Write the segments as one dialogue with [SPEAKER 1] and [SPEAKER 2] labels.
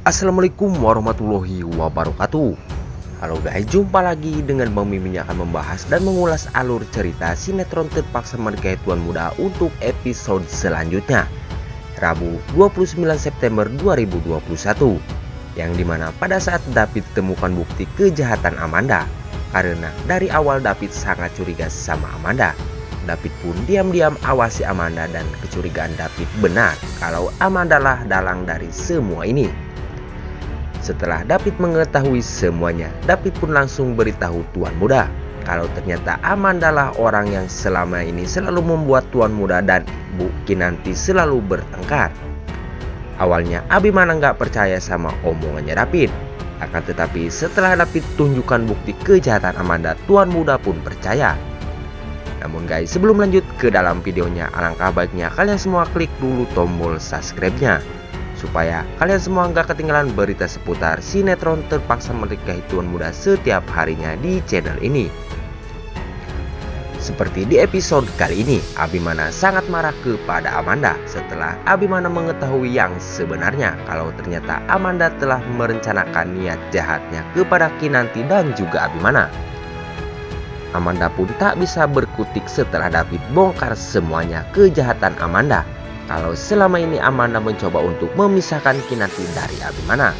[SPEAKER 1] Assalamualaikum warahmatullahi wabarakatuh. Halo guys, jumpa lagi dengan Bang Mimin yang akan membahas dan mengulas alur cerita sinetron terpaksa menikahi Tuan Muda untuk episode selanjutnya Rabu 29 September 2021 Yang di mana pada saat David temukan bukti kejahatan Amanda Karena dari awal David sangat curiga sama Amanda. David pun diam-diam awasi Amanda dan kecurigaan David benar kalau Amanda lah dalang dari semua ini setelah David mengetahui semuanya, David pun langsung beritahu Tuan Muda kalau ternyata Amanda lah orang yang selama ini selalu membuat Tuan Muda dan Bu Kinanti selalu bertengkar. Awalnya Abimana nggak percaya sama omongannya David. Akan tetapi setelah David tunjukkan bukti kejahatan Amanda, Tuan Muda pun percaya. Namun guys, sebelum lanjut ke dalam videonya, alangkah baiknya kalian semua klik dulu tombol subscribe-nya supaya kalian semua nggak ketinggalan berita seputar sinetron terpaksa menikahi tuan muda setiap harinya di channel ini. Seperti di episode kali ini, Abimana sangat marah kepada Amanda setelah Abimana mengetahui yang sebenarnya kalau ternyata Amanda telah merencanakan niat jahatnya kepada Kinanti dan juga Abimana. Amanda pun tak bisa berkutik setelah David bongkar semuanya kejahatan Amanda kalau selama ini Amanda mencoba untuk memisahkan Kinanti dari Abimana.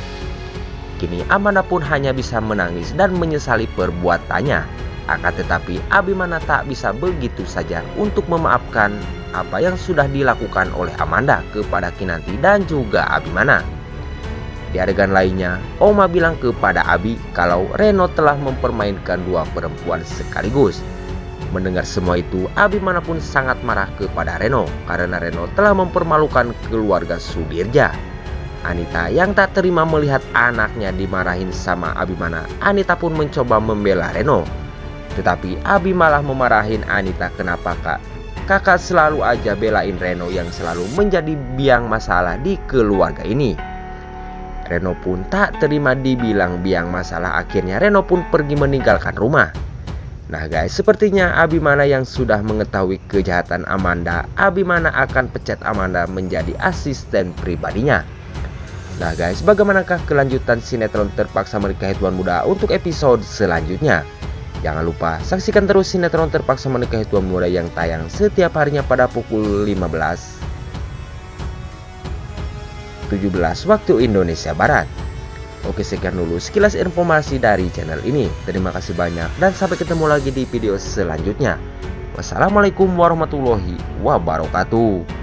[SPEAKER 1] Kini Amanda pun hanya bisa menangis dan menyesali perbuatannya. Akan tetapi Abimana tak bisa begitu saja untuk memaafkan apa yang sudah dilakukan oleh Amanda kepada Kinanti dan juga Abimana. Di adegan lainnya, Oma bilang kepada Abi kalau Reno telah mempermainkan dua perempuan sekaligus. Mendengar semua itu, Abimana pun sangat marah kepada Reno karena Reno telah mempermalukan keluarga Sudirja. Anita yang tak terima melihat anaknya dimarahin sama Abimana, Anita pun mencoba membela Reno. Tetapi Abi malah memarahin Anita kenapa kak kakak selalu aja belain Reno yang selalu menjadi biang masalah di keluarga ini. Reno pun tak terima dibilang biang masalah akhirnya Reno pun pergi meninggalkan rumah. Nah guys, sepertinya Abimana yang sudah mengetahui kejahatan Amanda, Abimana akan pecat Amanda menjadi asisten pribadinya. Nah guys, bagaimanakah kelanjutan sinetron terpaksa menikahi Tuan Muda untuk episode selanjutnya? Jangan lupa saksikan terus sinetron terpaksa menikahi Tuan Muda yang tayang setiap harinya pada pukul 15 17 waktu Indonesia Barat. Oke sekian dulu sekilas informasi dari channel ini. Terima kasih banyak dan sampai ketemu lagi di video selanjutnya. Wassalamualaikum warahmatullahi wabarakatuh.